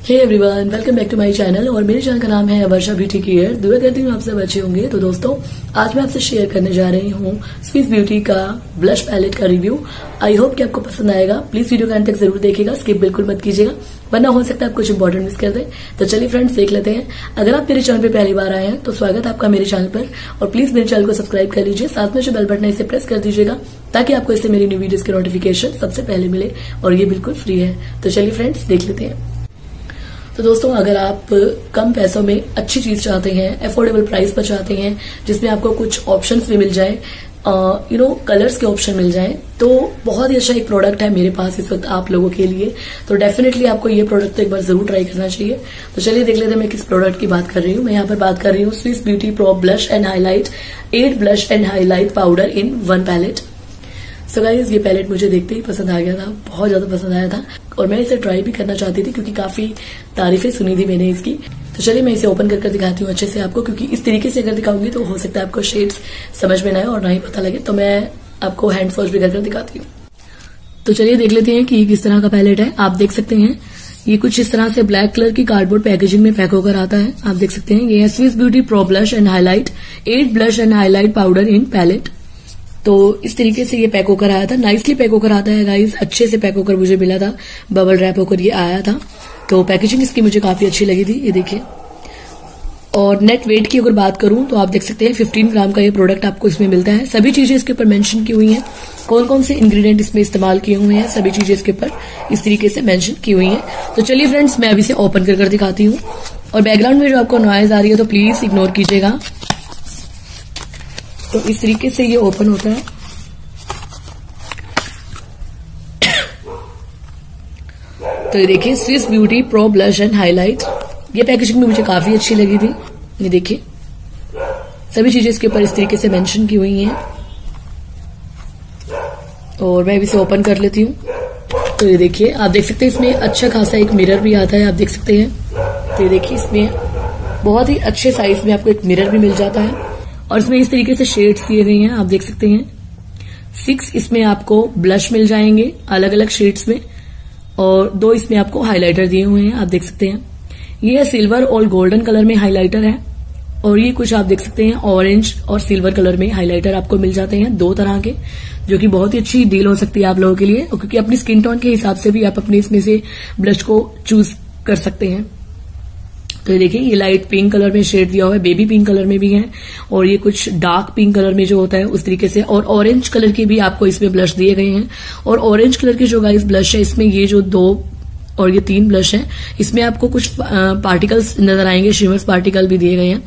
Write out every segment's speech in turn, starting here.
Hey everyone welcome back to my channel और मेरे channel का नाम है वर्षा ब्यूटी केयर। दुआ करती हूँ आप सब अच्छे होंगे। तो दोस्तों, आज मैं आपसे शेयर करने जा रही हूँ स्विस ब्यूटी का ब्लश पैलेट का रिव्यू आई होप कि आपको पसंद आएगा। प्लीज़ वीडियो का अंत तक ज़रूर देखिएगा। स्किप बिल्कुल मत कीजिएगा। वरना हो सकता है आप कुछ इंपॉर्टेंट मिस कर दे। तो चलिए फ्रेंड्स देख लेते हैं। अगर आप मेरे चैनल पर पहली बार आए हैं तो स्वागत आपका मेरे चैनल पर। और प्लीज़ मेरे चैनल को सब्सक्राइब कर लीजिए। साथ में जो बेल बटन है, इसे प्रेस कर दीजिएगा, ताकि आपको इससे मेरी न्यू वीडियोस की नोटिफिकेशन सबसे पहले मिले और ये बिल्कुल फ्री है। तो चलिए फ्रेंड्स देख लेते हैं। तो दोस्तों, अगर आप कम पैसों में अच्छी चीज़ चाहते हैं अफोर्डेबल प्राइस पर चाहते हैं, जिसमें आपको कुछ ऑप्शंस भी मिल जाए यू नो कलर्स के ऑप्शन मिल जाए तो बहुत ही अच्छा एक प्रोडक्ट है मेरे पास इस वक्त आप लोगों के लिए। तो डेफिनेटली आपको ये प्रोडक्ट तो एक बार ज़रूर ट्राई करना चाहिए। तो चलिए देख लेते हैं मैं किस प्रोडक्ट की बात कर रही हूँ। मैं यहाँ पर बात कर रही हूँ Swiss Beauty pro blush and highlight eight blush and highlight powder in one palette so guys ये पैलेट मुझे देखते ही पसंद आ गया था, बहुत ज़्यादा पसंद आया था। और मैं इसे ट्राई भी करना चाहती थी क्योंकि काफ़ी तारीफें सुनी थी मैंने इसकी। तो चलिए मैं इसे ओपन कर कर दिखाती हूँ अच्छे से आपको, क्योंकि इस तरीके से अगर दिखाऊँगी तो हो सकता है आपको शेड्स समझ में ना आए और ना ही पता लगे। तो मैं आपको हैंड वॉश भी कर कर दिखाती हूँ। तो चलिए देख लेते हैं कि ये किस तरह का पैलेट है। आप देख सकते हैं, ये कुछ इस तरह से ब्लैक कलर की कार्डबोर्ड पैकेजिंग में पैक होकर आता है। आप देख सकते हैं, ये है Swiss Beauty pro blush and highlight eight blush and highlight powder in palette तो इस तरीके से ये पैक होकर आया था। नाइसली पैक होकर आता है गाइस अच्छे से पैक होकर मुझे मिला था। बबल रैप होकर ये आया था। तो पैकेजिंग इसकी मुझे काफ़ी अच्छी लगी थी, ये देखिए। और नेट वेट की अगर बात करूँ तो आप देख सकते हैं 15 ग्राम का ये प्रोडक्ट आपको इसमें मिलता है। सभी चीज़ें इसके ऊपर मेंशन की हुई हैं। कौन कौन से इंग्रेडिएंट इसमें इस्तेमाल किए हुए हैं, सभी चीज़ें इसके ऊपर इस तरीके से मेंशन की हुई हैं। तो चलिए फ्रेंड्स मैं अभी से ओपन कर कर दिखाती हूँ। और बैकग्राउंड में जो आपको नॉइज़ आ रही है तो प्लीज़ इग्नोर कीजिएगा। तो इस तरीके से ये ओपन होता है। तो ये देखिए Swiss Beauty pro blush and highlight ये पैकेजिंग भी मुझे काफ़ी अच्छी लगी थी। ये देखिए, सभी चीज़ें इसके ऊपर इस तरीके से मेंशन की हुई हैं। और मैं इसे ओपन कर लेती हूँ। तो ये देखिए, आप देख सकते हैं इसमें अच्छा खासा एक मिरर भी आता है, आप देख सकते हैं। तो ये देखिए, इसमें बहुत ही अच्छे साइज़ में आपको एक मिरर भी मिल जाता है। और इसमें इस तरीके से शेड्स दिए गए हैं, आप देख सकते हैं। सिक्स इसमें आपको ब्लश मिल जाएँगे अलग अलग शेड्स में, और दो इसमें आपको हाइलाइटर दिए हुए हैं, आप देख सकते हैं। ये सिल्वर और गोल्डन कलर में हाइलाइटर है, और ये कुछ आप देख सकते हैं ऑरेंज और सिल्वर कलर में हाइलाइटर आपको मिल जाते हैं, दो तरह के, जो कि बहुत ही अच्छी डील हो सकती है आप लोगों के लिए क्योंकि अपनी स्किन टोन के हिसाब से भी आप अपने इसमें से ब्लश को चूज़ कर सकते हैं। तो ये देखिए, ये लाइट पिंक कलर में शेड दिया हुआ है बेबी पिंक कलर में भी है, और ये कुछ डार्क पिंक कलर में जो होता है, उस तरीके से, और ऑरेंज कलर के भी आपको इसमें ब्लश दिए गए हैं, और ऑरेंज कलर के जो गाइस ब्लश है, इसमें ये जो दो और ये तीन ब्लश है, इसमें आपको कुछ पार्टिकल्स नज़र आएँगे शिमर्स पार्टिकल भी दिए गए हैं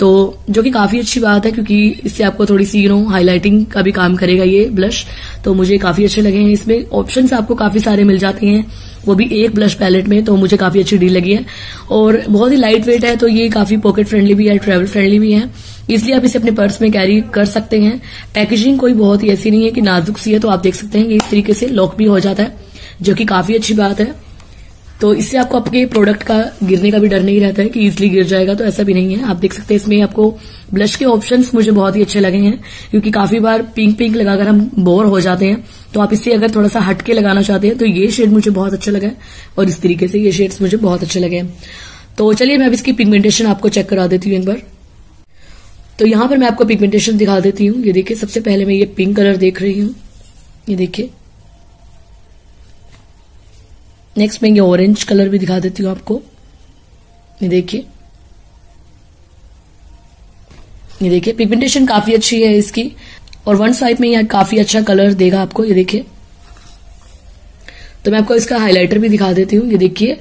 तो जो कि काफ़ी अच्छी बात है, क्योंकि इससे आपको थोड़ी सी यू नो हाईलाइटिंग का भी काम करेगा ये ब्लश तो मुझे काफ़ी अच्छे लगे हैं इसमें ऑप्शन आपको काफ़ी सारे मिल जाते हैं वो भी एक ब्लश पैलेट में तो मुझे काफ़ी अच्छी डील लगी है। और बहुत ही लाइट वेट है तो ये काफ़ी पॉकेट फ्रेंडली भी है ट्रेवल फ्रेंडली भी है। इसलिए आप इसे अपने पर्स में कैरी कर सकते हैं। पैकेजिंग कोई बहुत ही ऐसी नहीं है कि नाजुक सी है तो आप देख सकते हैं कि इस तरीके से लॉक भी हो जाता है, जो कि काफ़ी अच्छी बात है। तो इससे आपको आपके प्रोडक्ट का गिरने का भी डर नहीं रहता है कि इजिली गिर जाएगा तो ऐसा भी नहीं है। आप देख सकते हैं इसमें आपको ब्लश के ऑप्शंस मुझे बहुत ही अच्छे लगे हैं, क्योंकि काफ़ी बार पिंक पिंक लगाकर हम बोर हो जाते हैं। तो आप इससे अगर थोड़ा सा हटके लगाना चाहते हैं तो ये शेड मुझे बहुत अच्छा लगा है, और इस तरीके से ये शेड्स मुझे बहुत अच्छे लगे हैं। तो चलिए मैं अब इसकी पिगमेंटेशन आपको चेक करा देती हूँ एक बार। तो यहाँ पर मैं आपको पिगमेंटेशन दिखा देती हूँ। ये देखिए, सबसे पहले मैं ये पिंक कलर देख रही हूँ। ये देखिए नेक्स्ट मैं ये ऑरेंज कलर भी दिखा देती हूँ आपको। ये देखिए। ये देखिए पिगमेंटेशन काफ़ी अच्छी है इसकी। और वन साइड में यह काफ़ी अच्छा कलर देगा आपको, ये देखिए। तो मैं आपको इसका हाइलाइटर भी दिखा देती हूँ। ये देखिए,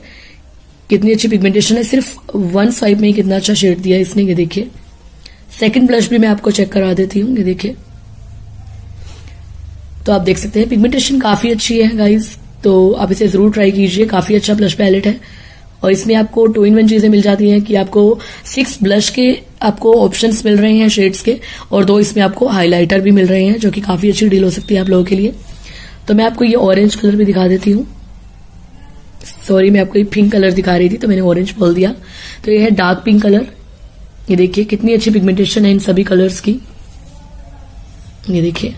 कितनी अच्छी पिगमेंटेशन है। सिर्फ़ वन साइड में ही कितना अच्छा शेड दिया है इसने, ये देखिए। सेकंड ब्लश भी मैं आपको चेक करा देती हूँ, ये देखिए। तो आप देख सकते हैं पिगमेंटेशन काफ़ी अच्छी है गाइस तो आप इसे ज़रूर ट्राई कीजिए, काफ़ी अच्छा ब्लश पैलेट है। और इसमें आपको टू इन वन चीज़ें मिल जाती हैं कि आपको सिक्स ब्लश के आपको ऑप्शंस मिल रहे हैं शेड्स के, और दो इसमें आपको हाइलाइटर भी मिल रहे हैं, जो कि काफ़ी अच्छी डील हो सकती है आप लोगों के लिए। तो मैं आपको ये ऑरेंज कलर भी दिखा देती हूँ। सॉरी मैं आपको ये पिंक कलर दिखा रही थी तो मैंने ऑरेंज बोल दिया। तो ये है डार्क पिंक कलर ये देखिए, कितनी अच्छी पिगमेंटेशन है इन सभी कलर्स की। ये देखिए।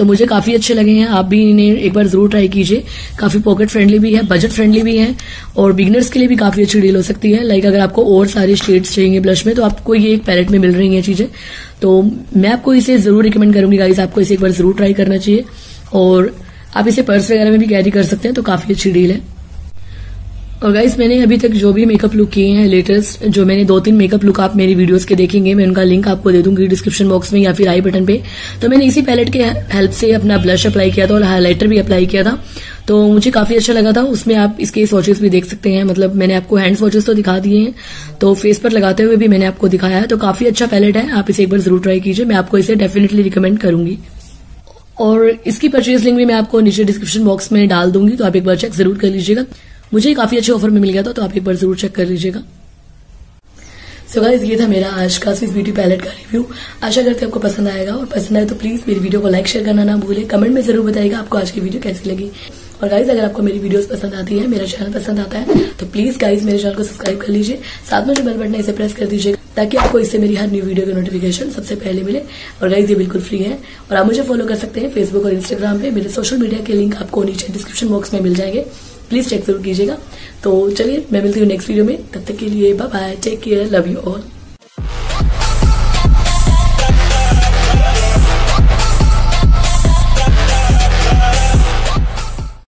तो मुझे काफ़ी अच्छे लगे हैं। आप भी इन्हें एक बार ज़रूर ट्राई कीजिए। काफ़ी पॉकेट फ्रेंडली भी है बजट फ्रेंडली भी है और बिगनर्स के लिए भी काफ़ी अच्छी डील हो सकती है। लाइक अगर आपको और सारे शेड्स चाहिए ब्लश में तो आपको ये एक पैलेट में मिल रही है चीज़ें। तो मैं आपको इसे ज़रूर रिकमेंड करूँगी गाइज़ आपको इसे एक बार ज़रूर ट्राई करना चाहिए और आप इसे पर्स वगैरह में भी कैरी कर सकते हैं तो काफ़ी अच्छी डील है। और गाइस मैंने अभी तक जो भी मेकअप लुक किए हैं लेटेस्ट जो मैंने दो तीन मेकअप लुक आप मेरी वीडियोस के देखेंगे, मैं उनका लिंक आपको दे दूँगी डिस्क्रिप्शन बॉक्स में या फिर आई बटन पे। तो मैंने इसी पैलेट के हेल्प से अपना ब्लश अप्लाई किया था और हाईलाइटर भी अप्लाई किया था। तो मुझे काफ़ी अच्छा लगा था, उसमें आप इसके स्वॉचेस भी देख सकते हैं। मतलब मैंने आपको हैंड स्वॉचेस तो दिखा दिए हैं तो फेस पर लगाते हुए भी मैंने आपको दिखाया है। तो काफ़ी अच्छा पैलेट है, आप इसे एक बार ज़रूर ट्राई कीजिए, मैं आपको इसे डेफिनेटली रिकमेंड करूँगी। और इसकी परचेज लिंक भी मैं आपको नीचे डिस्क्रिप्शन बॉक्स में डाल दूँगी तो आप एक बार चेक ज़रूर कर लीजिएगा। मुझे काफ़ी अच्छे ऑफ़र में मिल गया था तो आप एक बार ज़रूर चेक कर लीजिएगा। सो गाइज़ ये था मेरा आज का स्विस ब्यूटी पैलेट का रिव्यू आशा करते आपको पसंद आएगा और पसंद आए तो प्लीज़ मेरी वीडियो को लाइक शेयर करना ना भूले। कमेंट में ज़रूर बताइएगा आपको आज की वीडियो कैसी लगी। और गाइज़ अगर आपको मेरी वीडियोस पसंद आती है, मेरा चैनल पसंद आता है तो प्लीज़ गाइज़ मेरे चैनल को सब्सक्राइब कर लीजिए। साथ में जो बेल बटन इसे प्रेस कर दीजिए ताकि आपको इससे मेरी हर न्यू वीडियो की नोटिफिकेशन सबसे पहले मिले। और गाइज़ ये बिल्कुल फ्री है। और आप मुझे फॉलो कर सकते हैं फेसबुक और इंस्टाग्राम पे। मेरे सोशल मीडिया के लिंक आपको नीचे डिस्क्रिप्शन बॉक्स में मिल जाएँगे। प्लीज़ चेक ज़रूर कीजिएगा। तो चलिए, मैं मिलती हूँ नेक्स्ट वीडियो में। तब तक के लिए bye bye take care love you all